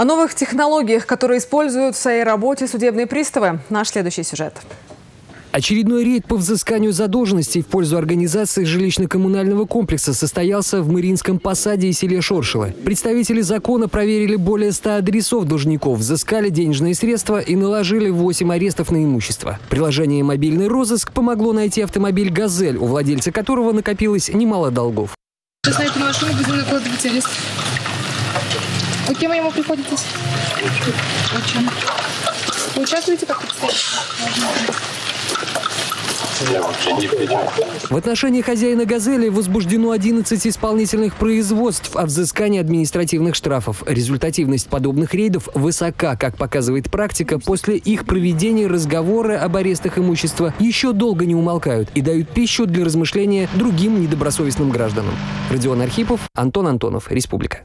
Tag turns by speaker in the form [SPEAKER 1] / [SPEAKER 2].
[SPEAKER 1] О новых технологиях, которые используют в своей работе судебные приставы. Наш следующий сюжет.
[SPEAKER 2] Очередной рейд по взысканию задолженностей в пользу организации жилищно-коммунального комплекса состоялся в Мариинском посаде и селе Шоршило. Представители закона проверили более 100 адресов должников, взыскали денежные средства и наложили 8 арестов на имущество. Приложение «Мобильный розыск» помогло найти автомобиль «Газель», у владельца которого накопилось немало долгов.
[SPEAKER 3] Сейчас на эту машину будем накладывать арест. Вы кем ему приходитесь? Очень. Вы участвуете как?
[SPEAKER 2] В отношении хозяина «Газели» возбуждено 11 исполнительных производств о взыскании административных штрафов. Результативность подобных рейдов высока, как показывает практика. После их проведения разговоры об арестах имущества еще долго не умолкают и дают пищу для размышления другим недобросовестным гражданам. Родион Архипов, Антон Антонов, Республика.